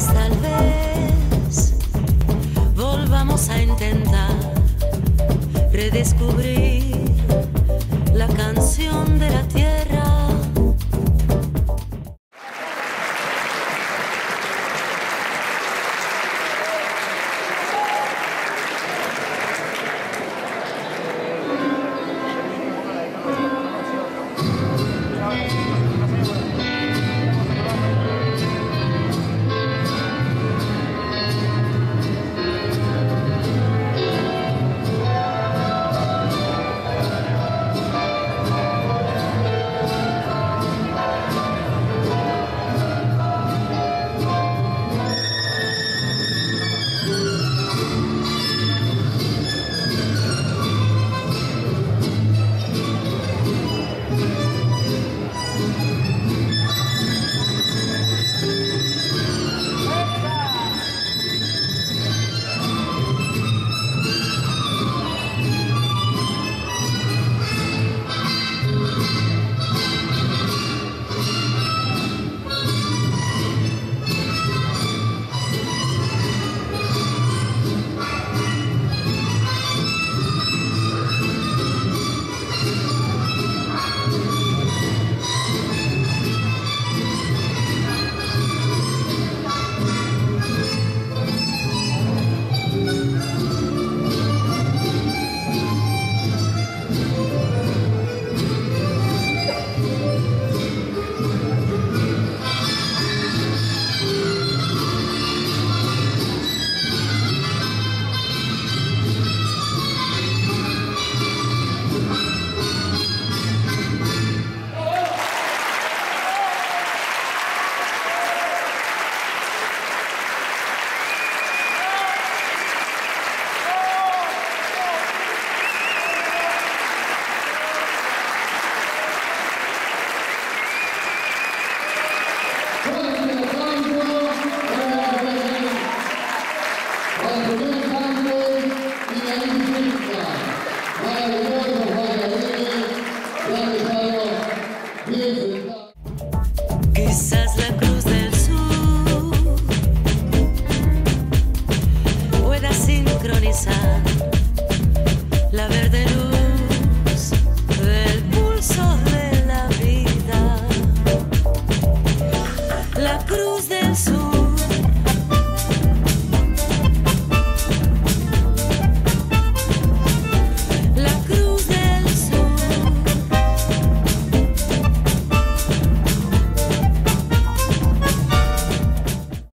vez, tal vez, volvamos a intentar redescubrir la canción de la tierra la verde luz del pulso de la vida. La cruz de